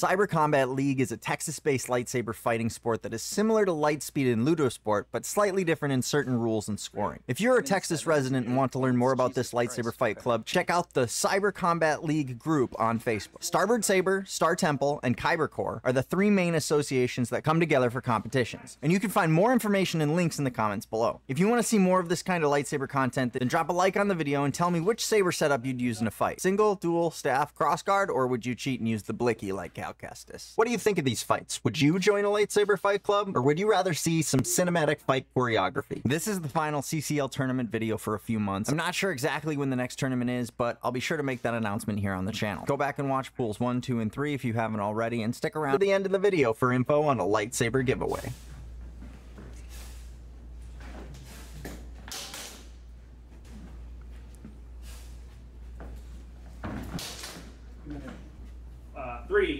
Cyber Combat League is a Texas-based lightsaber fighting sport that is similar to Lightspeed and Ludosport, but slightly different in certain rules and scoring. If you're a Texas resident and want to learn more about this lightsaber fight club, check out the Cyber Combat League group on Facebook. Starboard Saber, Star Temple, and Kyber Corps are the three main associations that come together for competitions. And you can find more information and links in the comments below. If you want to see more of this kind of lightsaber content, then drop a like on the video and tell me which saber setup you'd use in a fight. Single, dual, staff, crossguard, or would you cheat and use the blicky like Cal Kestis? What do you think of these fights? Would you join a lightsaber fight club, or would you rather see some cinematic fight choreography? This is the final CCL tournament video for a few months. I'm not sure exactly when the next tournament is, but I'll be sure to make that announcement here on the channel. Go back and watch pools 1, 2, and 3 if you haven't already, and stick around to the end of the video for info on a lightsaber giveaway. Uh, three,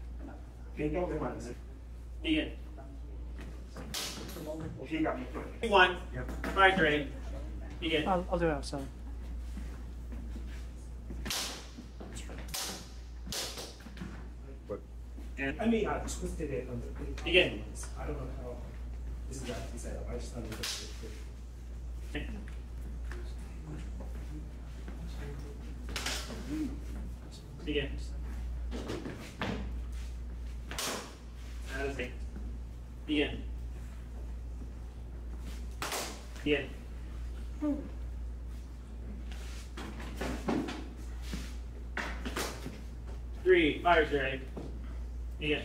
Begin. One. Fighters ready. Begin. I'll, I'll do it outside. And I mean, I twisted it on the. Begin. I don't know how this is actually set up. I just understood it. Begin. That is it. Begin. Begin. Three, fire fighters ready. Begin.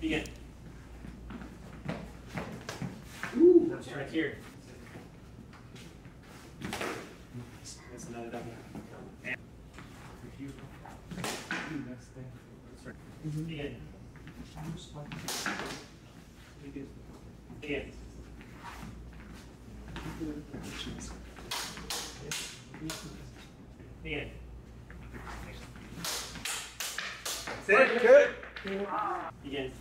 Begin. That's right here. That's another double. And- Begin. Begin. Begin. Sit. Good. Begin.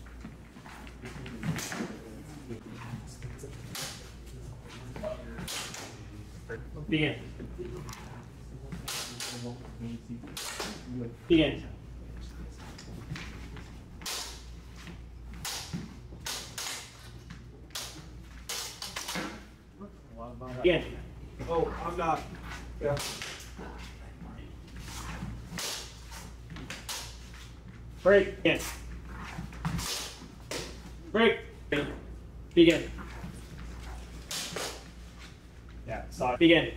Begin. Begin. Begin. Oh, I'm not. Yeah. Break. Begin. Break. Begin. Yeah, sorry. Begin.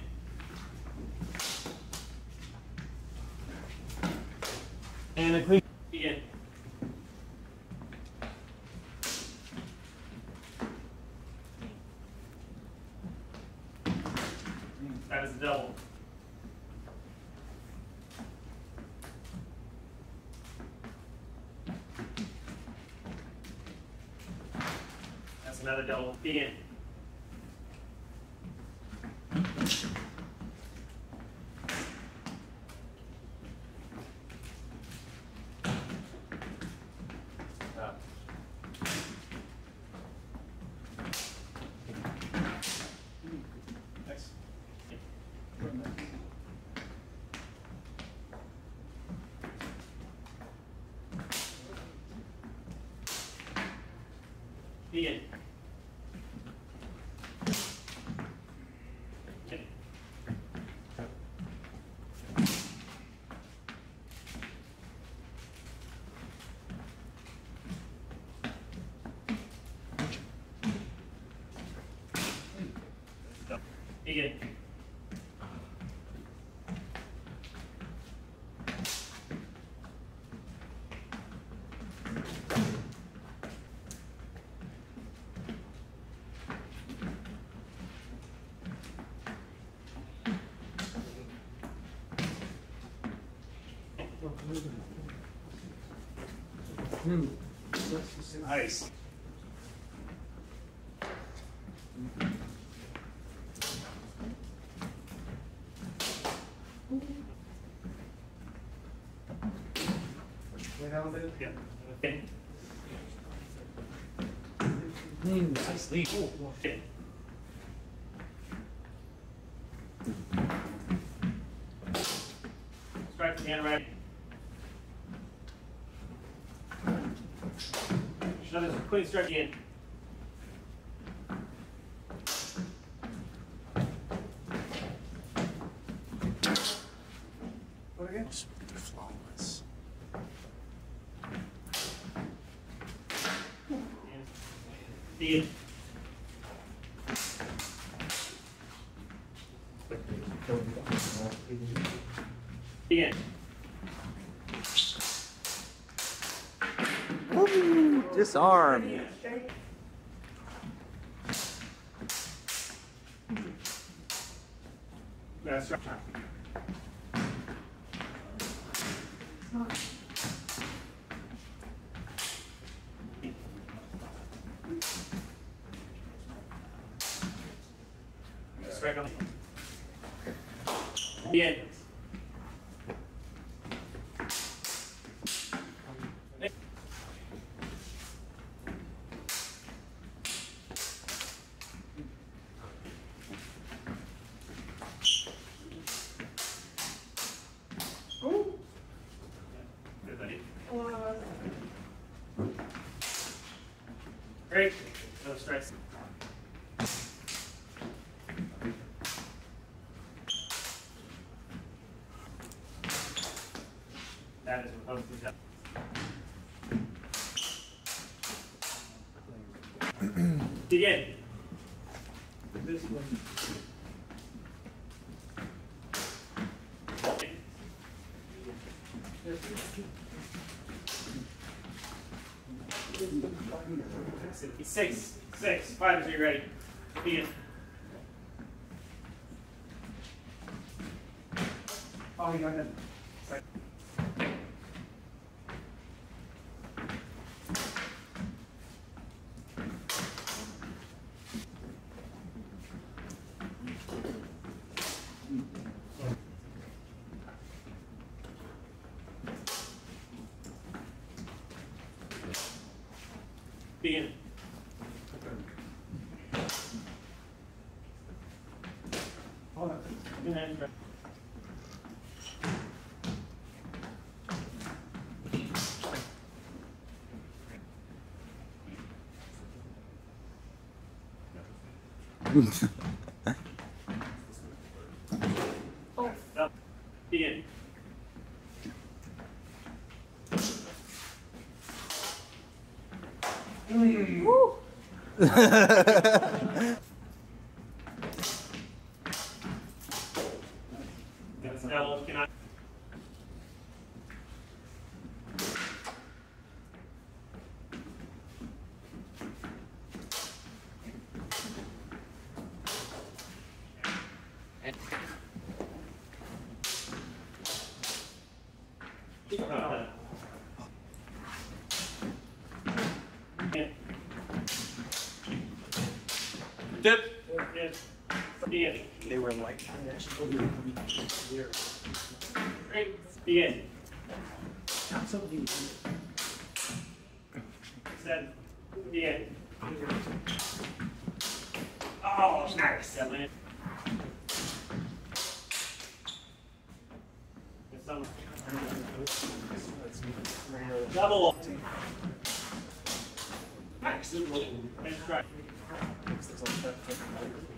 And a clean. Begin. That is a double. Another double. Begin. Begin. Okay. Begin. Nice. Yeah. Okay. Nice lead. Okay. Strike the hand right. Shut it, clean strike in. What again? They're Flawless. The. Begin. Disarm. That's right. Strike on. Begin. Good, buddy. Great. No strikes. That is what comes Begin. This one. Six, six, five, are you ready? Begin. Oh, you got it. Begin. Hold Up. Begin. That's double, cannot. Uh, yeah. Dip. Yes. Begin. They were like. Great. Begin. Set. Oh, nice. That went. Get some- Double. Nice.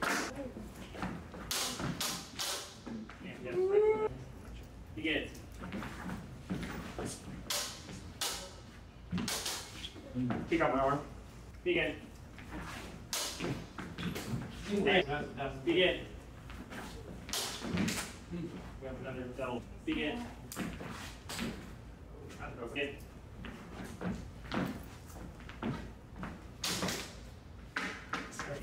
Nice try. Yeah, yeah. Begin. Pick up my arm. Begin. Begin. We have another double. Begin. Begin.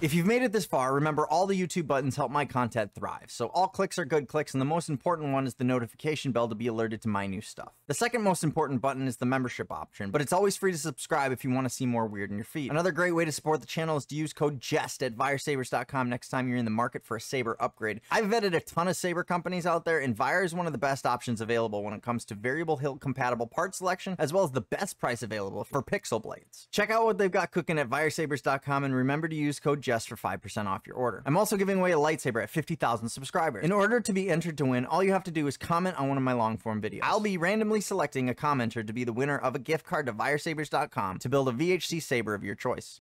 If you've made it this far, remember all the YouTube buttons help my content thrive. So all clicks are good clicks, and the most important one is the notification bell to be alerted to my new stuff. The second most important button is the membership option, but it's always free to subscribe if you want to see more weird in your feed. Another great way to support the channel is to use code JEST at viresabers.com next time you're in the market for a Saber upgrade. I've vetted a ton of Saber companies out there, and Vire is one of the best options available when it comes to variable hilt compatible part selection, as well as the best price available for pixel blades. Check out what they've got cooking at viresabers.com and remember to use code JEST for 5% off your order. I'm also giving away a lightsaber at 50,000 subscribers. In order to be entered to win, all you have to do is comment on one of my long form videos. I'll be randomly selecting a commenter to be the winner of a gift card to viresabers.com to build a VHC saber of your choice.